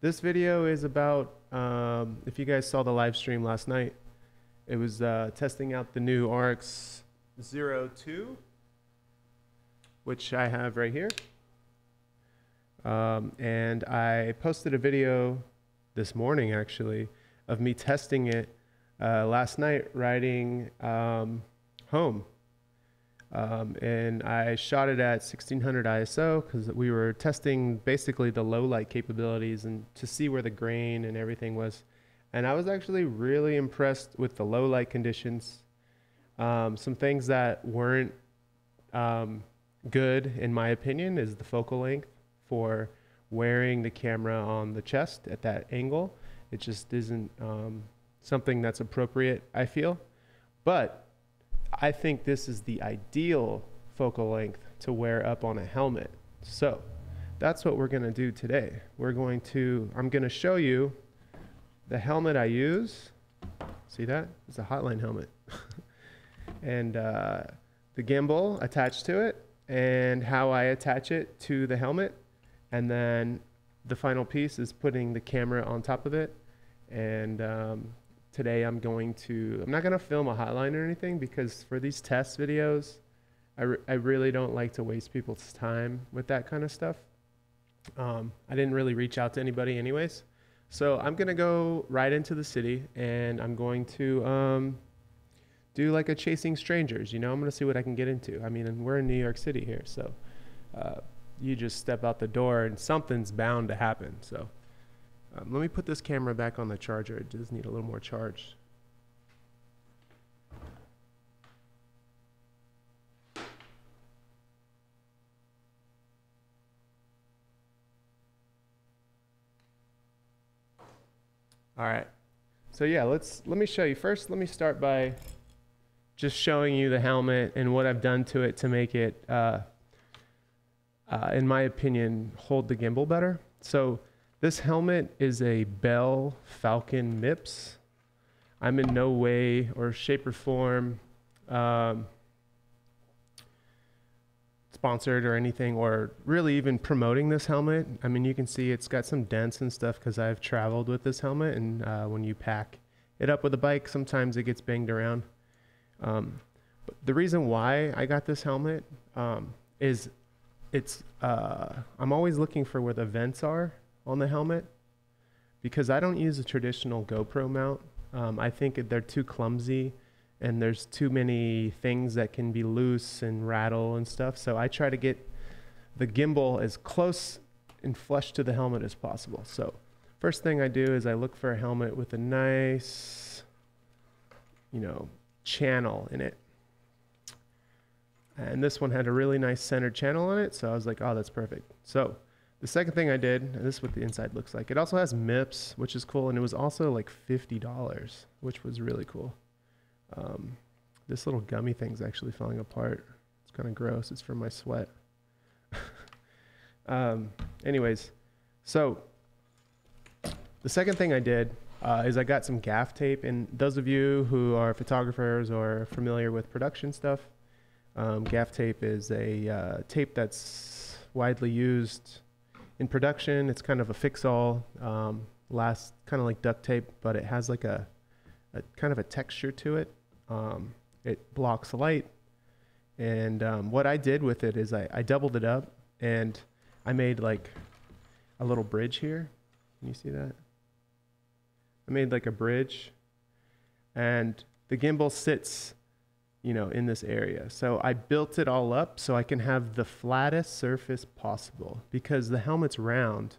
this video is about, um, if you guys saw the live stream last night, it was uh, testing out the new RX 02, which I have right here. Um, and I posted a video this morning actually of me testing it uh, last night riding um, home. Um, and I shot it at 1600 ISO because we were testing basically the low light capabilities and to see where the grain and everything was. And I was actually really impressed with the low light conditions. Um, some things that weren't um, good, in my opinion, is the focal length for wearing the camera on the chest at that angle. It just isn't um, something that's appropriate, I feel. But I think this is the ideal focal length to wear up on a helmet. So that's what we're going to do today. We're going to, I'm going to show you the helmet I use. See that? It's a Hotline helmet. and uh, the gimbal attached to it and how I attach it to the helmet. And then the final piece is putting the camera on top of it and um, today I'm going to, I'm not going to film a hotline or anything because for these test videos, I, re- I really don't like to waste people's time with that kind of stuff. Um, I didn't really reach out to anybody anyways. So I'm going to go right into the city and I'm going to um, do like a chasing strangers. You know, I'm going to see what I can get into. I mean, we're in New York City here. So uh, you just step out the door and something's bound to happen. So um, let me put this camera back on the charger. It does need a little more charge. All right. So yeah, let's let me show you. First, let me start by just showing you the helmet and what I've done to it to make it, uh, uh, in my opinion, hold the gimbal better. So this helmet is a Bell Falcon MIPS. I'm in no way or shape or form um, sponsored or anything, or really even promoting this helmet. I mean, you can see it's got some dents and stuff because I've traveled with this helmet, and uh, when you pack it up with a bike, sometimes it gets banged around. Um, but the reason why I got this helmet um, is it's uh, I'm always looking for where the vents are on the helmet because I don't use a traditional GoPro mount. Um, I think they're too clumsy and there's too many things that can be loose and rattle and stuff. So I try to get the gimbal as close and flush to the helmet as possible. So first thing I do is I look for a helmet with a nice, you know, channel in it. And this one had a really nice centered channel on it. So I was like, oh, that's perfect. So the second thing I did, and this is what the inside looks like. It also has MIPS, which is cool, and it was also like fifty dollars, which was really cool. Um, this little gummy thing's actually falling apart. It's kind of gross. It's from my sweat. um, anyways, so the second thing I did uh, is I got some gaff tape, and those of you who are photographers or familiar with production stuff, um, gaff tape is a uh, tape that's widely used in production, it's kind of a fix-all, um, last kind of like duct tape, but it has like a, a kind of a texture to it. Um, it blocks light. And um, what I did with it is I, I doubled it up and I made like a little bridge here. Can you see that? I made like a bridge and the gimbal sits you know, in this area. So I built it all up so I can have the flattest surface possible because the helmet's round.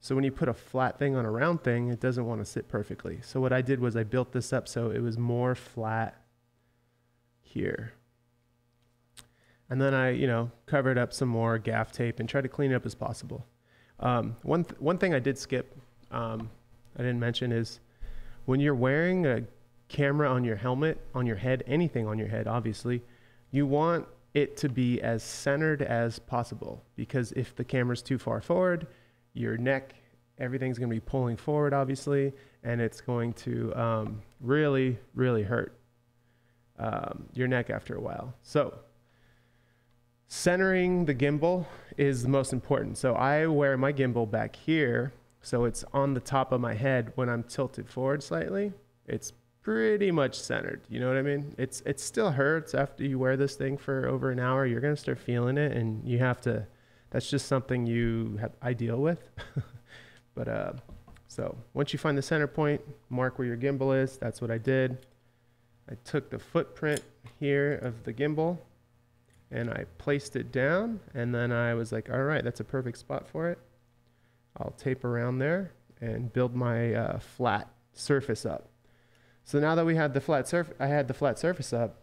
So when you put a flat thing on a round thing, it doesn't want to sit perfectly. So what I did was I built this up so it was more flat here. And then I, you know, covered up some more gaff tape and tried to clean it up as possible. Um, one, th- one thing I did skip, um, I didn't mention is when you're wearing a camera on your helmet, on your head, anything on your head, obviously, you want it to be as centered as possible because if the camera's too far forward, your neck, everything's going to be pulling forward, obviously, and it's going to um, really, really hurt um, your neck after a while. So, centering the gimbal is the most important. So, I wear my gimbal back here So it's on the top of my head when I'm tilted forward slightly. It's pretty much centered. You know what I mean? It's it still hurts after you wear this thing for over an hour. You're gonna start feeling it, and you have to. That's just something you have I deal with. but uh, so once you find the center point, mark where your gimbal is. That's what I did. I took the footprint here of the gimbal and I placed it down and then I was like, all right, that's a perfect spot for it. I'll tape around there and build my uh, flat surface up. So now that we had the flat surface, I had the flat surface up.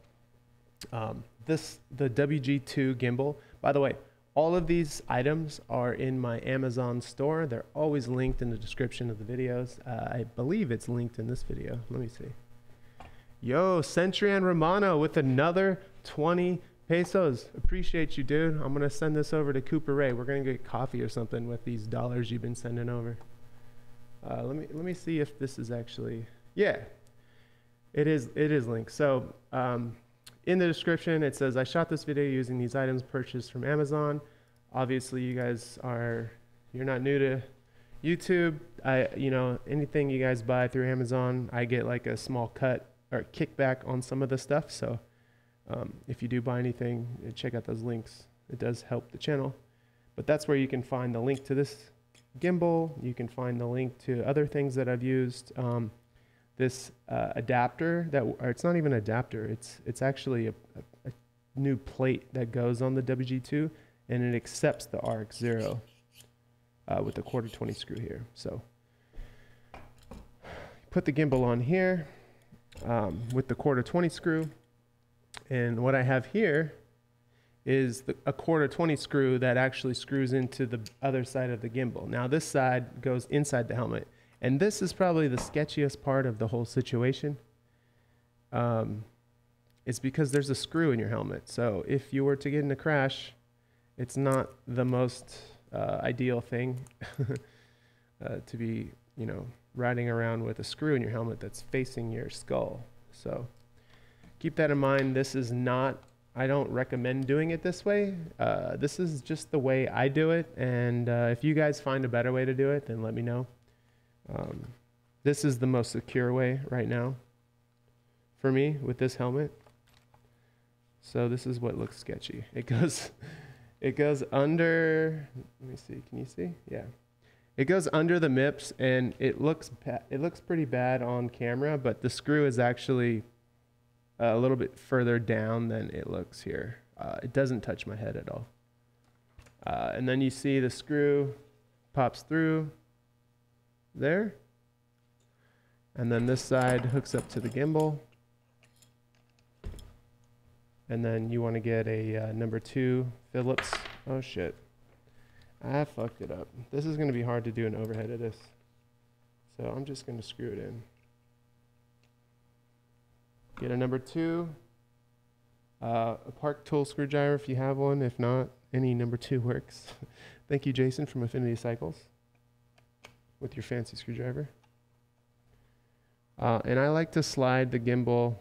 Um, this the WG2 gimbal. By the way, all of these items are in my Amazon store. They're always linked in the description of the videos. Uh, I believe it's linked in this video. Let me see. Yo, Centrian Romano with another 20 pesos. Appreciate you, dude. I'm going to send this over to Cooper Ray. We're going to get coffee or something with these dollars you've been sending over. Uh, let me let me see if this is actually yeah. It is it is linked. So um, in the description it says I shot this video using these items purchased from Amazon. Obviously you guys are you're not new to YouTube. I you know anything you guys buy through Amazon, I get like a small cut or kickback on some of the stuff. So um, if you do buy anything, uh, check out those links. It does help the channel. But that's where you can find the link to this gimbal. You can find the link to other things that I've used. Um, this uh, adapter that, it's not even an adapter. It's it's actually a, a, a, new plate that goes on the WG2, and it accepts the RX Zero uh, with the quarter 20 screw here. So put the gimbal on here um, with the quarter 20 screw. And what I have here is the, a quarter 20 screw that actually screws into the other side of the gimbal. Now this side goes inside the helmet. And this is probably the sketchiest part of the whole situation. Um, it's because there's a screw in your helmet. So if you were to get in a crash, it's not the most uh, ideal thing uh, to be, you know, riding around with a screw in your helmet that's facing your skull. So keep that in mind. This is not, I don't recommend doing it this way. Uh, this is just the way I do it. And uh, if you guys find a better way to do it, then let me know. Um, this is the most secure way right now for me with this helmet. So this is what looks sketchy. It goes, it goes under, let me see, can you see? Yeah. It goes under the MIPS and it looks, it looks pretty bad on camera, but the screw is actually a little bit further down than it looks here. Uh, it doesn't touch my head at all. Uh, and then you see the screw pops through there. And then this side hooks up to the gimbal. And then you want to get a uh, number two Phillips. Oh shit. I fucked it up. This is going to be hard to do an overhead of this. So I'm just going to screw it in. Get a number two, uh, a Park tool screwdriver if you have one. If not, any number two works. Thank you, Jason from Affinity Cycles, with your fancy screwdriver. Uh, and I like to slide the gimbal.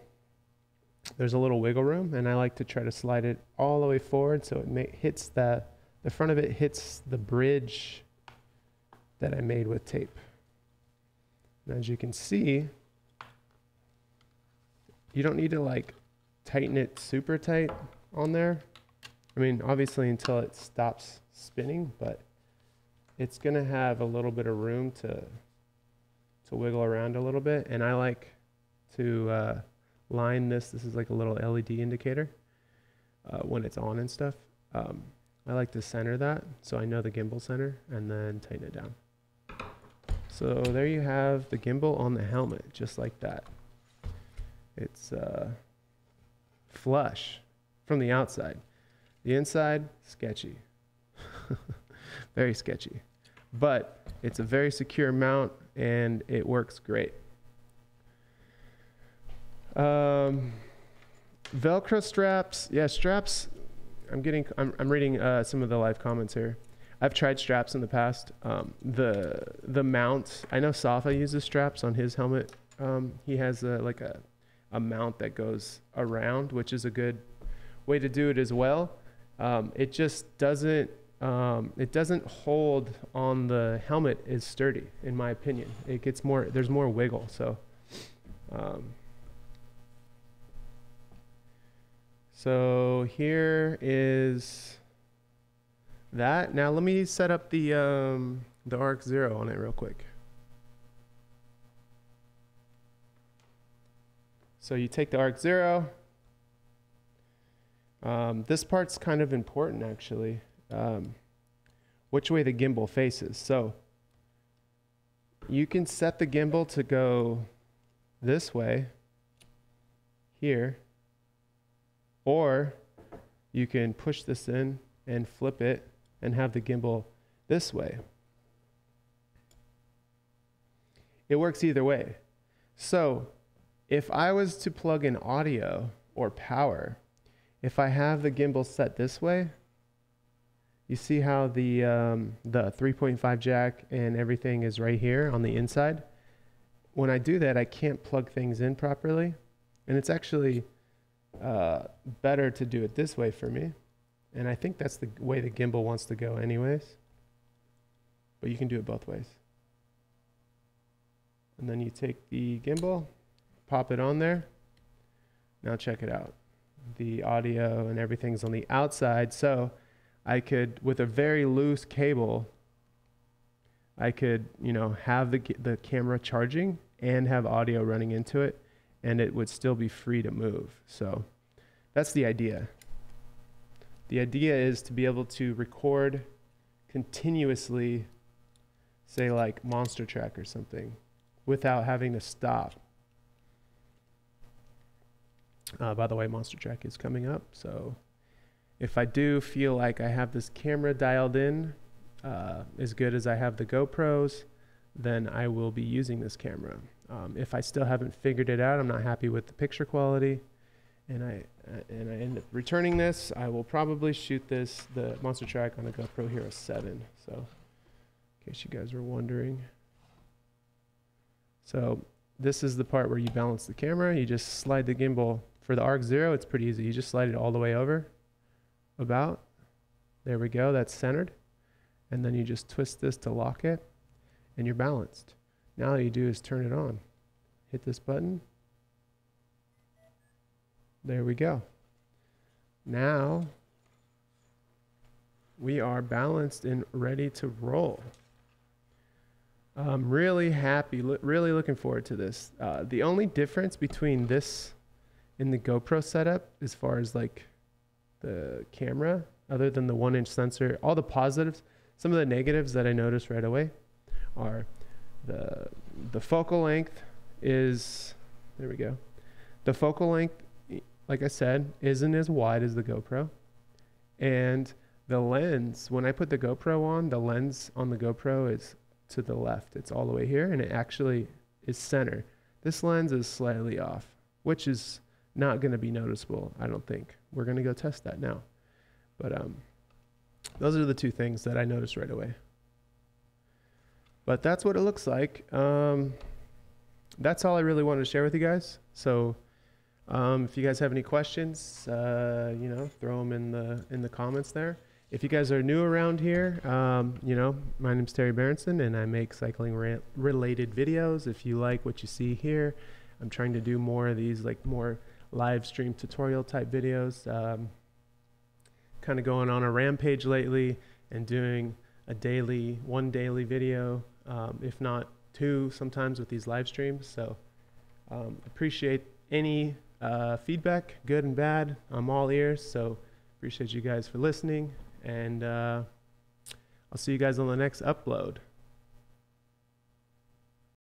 There's a little wiggle room, and I like to try to slide it all the way forward so it hits the, the front of it hits the bridge that I made with tape. And as you can see, you don't need to like tighten it super tight on there. I mean, obviously until it stops spinning, but it's gonna have a little bit of room to to wiggle around a little bit. And I like to uh, line this. This is like a little LED indicator uh, when it's on and stuff. Um, I like to center that so I know the gimbal center and then tighten it down. So there you have the gimbal on the helmet, just like that. It's uh, flush from the outside. The inside, sketchy. very sketchy. But it's a very secure mount and it works great. Um, Velcro straps. Yeah, straps. I'm getting. I'm, I'm reading uh, some of the live comments here. I've tried straps in the past. Um, the the mount. I know Safa uses straps on his helmet. Um, he has a, like a a mount that goes around, which is a good way to do it as well. Um, it just doesn't um, it doesn't hold on the helmet as sturdy, in my opinion. It gets more, there's more wiggle. So, um, so here is that. Now let me set up the um, the RX zero on it real quick. So you take the RX zero. Um, this part's kind of important actually. Um, which way the gimbal faces. So you can set the gimbal to go this way here, or you can push this in and flip it and have the gimbal this way. It works either way. So if I was to plug in audio or power, if I have the gimbal set this way, you see how the, um, the 3.5 jack and everything is right here on the inside? When I do that, I can't plug things in properly. And it's actually uh, better to do it this way for me. And I think that's the way the gimbal wants to go anyways. But you can do it both ways. And then you take the gimbal, pop it on there. Now check it out. The audio and everything's on the outside. So I could, with a very loose cable, I could, you know, have the, the camera charging and have audio running into it, and it would still be free to move. So that's the idea. The idea is to be able to record continuously, say like Monster Track or something, without having to stop. Uh, by the way, Monster Track is coming up, so if I do feel like I have this camera dialed in uh, as good as I have the GoPros, then I will be using this camera. Um, if I still haven't figured it out, I'm not happy with the picture quality, and I uh, and I end up returning this, I will probably shoot this the Monster Track on a GoPro Hero 7. So, in case you guys were wondering. So this is the part where you balance the camera. You just slide the gimbal for the RX Zero. It's pretty easy. You just slide it all the way over about. There we go, that's centered. And then you just twist this to lock it, and you're balanced. Now all you do is turn it on. Hit this button. There we go. Now we are balanced and ready to roll. I'm really happy, really looking forward to this. Uh, the only difference between this and the GoPro setup, as far as like the camera other than the one inch sensor. All the positives, some of the negatives that I noticed right away are the the focal length is there we go. The focal length, like I said, isn't as wide as the GoPro. And the lens, when I put the GoPro on, the lens on the GoPro is to the left. It's all the way here and it actually is center. This lens is slightly off, which is not going to be noticeable, I don't think. We're going to go test that now. But um, those are the two things that I noticed right away. But that's what it looks like. Um, that's all I really wanted to share with you guys. So um, if you guys have any questions, uh, you know, throw them in the in the comments there. If you guys are new around here, um, you know, my name's Terry Barentsen, and I make cycling related videos. If you like what you see here, I'm trying to do more of these, like more live stream tutorial type videos. Um, kind of going on a rampage lately and doing a daily, one daily video, um, if not two sometimes with these live streams. So um, appreciate any uh, feedback, good and bad. I'm all ears. So appreciate you guys for listening. And uh, I'll see you guys on the next upload.